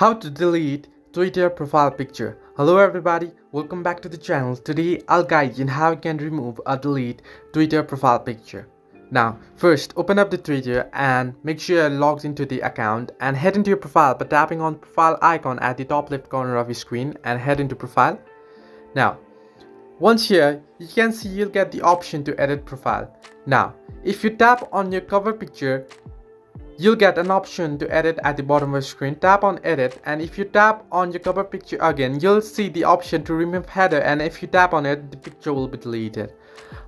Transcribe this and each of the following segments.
How to delete Twitter profile picture. Hello everybody, welcome back to the channel. Today I'll guide you on how you can remove or delete Twitter profile picture. Now, first open up the Twitter and make sure you're logged into the account and head into your profile by tapping on profile icon at the top left corner of your screen and head into profile. Now, once here, you can see you'll get the option to edit profile. Now, if you tap on your cover picture, You'll get an option to edit at the bottom of the screen. Tap on edit and if you tap on your cover picture again, you'll see the option to remove header and if you tap on it, the picture will be deleted.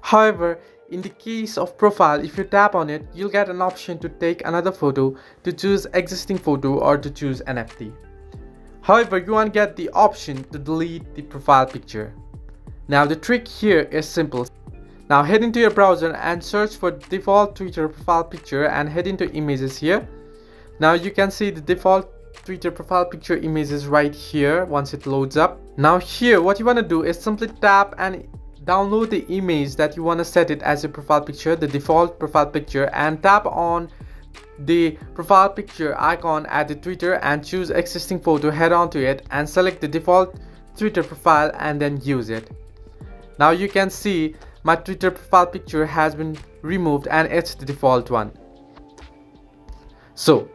However, in the case of profile, if you tap on it, you'll get an option to take another photo, to choose existing photo or to choose NFT. However, you won't get the option to delete the profile picture. Now the trick here is simple. Now head into your browser and search for default Twitter profile picture and head into images here. Now you can see the default Twitter profile picture images right here once it loads up. Now here what you want to do is simply tap and download the image that you want to set it as your profile picture, the default profile picture and tap on the profile picture icon at the Twitter and choose existing photo, head onto it and select the default Twitter profile and then use it. Now you can see my Twitter profile picture has been removed and it's the default one. So,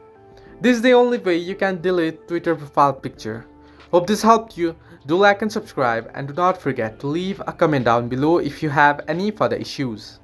this is the only way you can delete Twitter profile picture. Hope this helped you. Do like and subscribe and do not forget to leave a comment down below if you have any further issues.